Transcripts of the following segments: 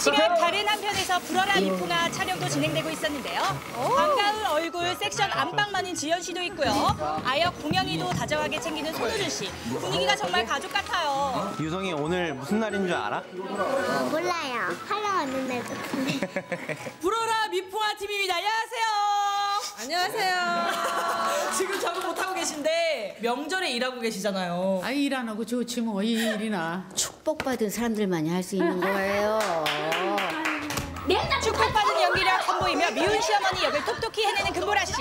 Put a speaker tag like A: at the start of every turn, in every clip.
A: 시간 다른 한편에서 불어라 미풍아 촬영도 진행되고 있었는데요. 반가운 얼굴 섹션 안방만인 지연 씨도 있고요. 아역 공영이도 다정하게 챙기는 손우준 씨. 분위기가 정말 가족 같아요.
B: 유성이 오늘 무슨 날인 줄 알아?
C: 몰라요. 하러 왔는데 같은데.
A: 불어라 미풍아 팀입니다. 안녕하세요. 안녕하세요. 지금 작업 못하고 계신데 명절에 일하고 계시잖아요.
D: 아, 일안 하고 좋지 뭐, 이 일이나.
E: 축복받은 사람들만이 할 수 있는 거예요.
A: 축복받은 연기력 선보이며 미운 시어머니 역을 톡톡히 해내는 금보라 씨.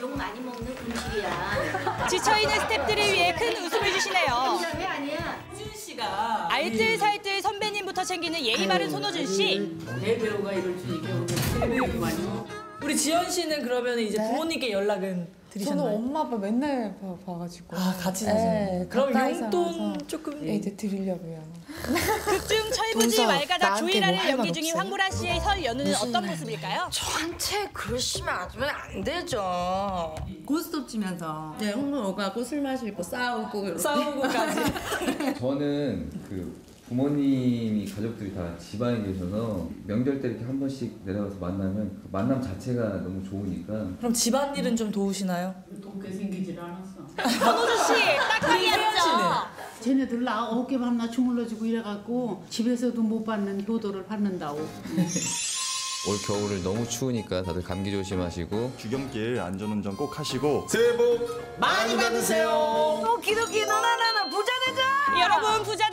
E: 욕 많이 먹는 음식이야.
A: 지쳐있는 스탭들을 위해 큰 웃음을 주시네요.
E: 왜 아니야?
A: 손준 씨가 알뜰살뜰 선배님부터 챙기는 예의 바른 손호준 씨.
D: 대배우가 이럴 줄 이게 대배우만요.
A: 우리 지연 씨는 그러면 이제 부모님께 연락은
F: 저는
A: 드리셨나요?
F: 엄마 아빠 맨날 봐, 봐가지고
A: 아 같이
F: 네,
A: 사세요. 그럼
F: 가까이서
A: 용돈
F: 와서
A: 조금
F: 예, 이제 드리려고요.
A: 극중 철부지
F: 동서, 나한테
A: 조이라를
F: 뭐할
A: 연기
F: 말
A: 중인
F: 없어요?
A: 황보라 씨의 설 연우는 어떤 모습일까요?
G: 저한테 그러시면 아주면 안 되죠.
D: 고스톱 치면서 이제 홍모가 꽃을 마시고 싸우고 이렇게.
A: 싸우고까지.
H: 저는 그 부모님이 가족들이 다 집안에 계셔서 명절 때 이렇게 한 번씩 내려가서 만나면 그 만남 자체가 너무 좋으니까
A: 그럼 집안일은 좀 도우시나요?
D: 돕게 생기질 않았어.
A: 손호준 씨 딱하기였죠.
D: 쟤네들 나 어깨 밤낮 주물러주고 이래갖고 집에서도 못 받는 효도를 받는다고.
I: 올 겨울을 너무 추우니까 다들 감기 조심하시고
J: 귀경길 안전운전 꼭 하시고
B: 새해 복 많이 받으세요.
G: 오키도키 너나나나 부자 되자.
A: 여러분 부자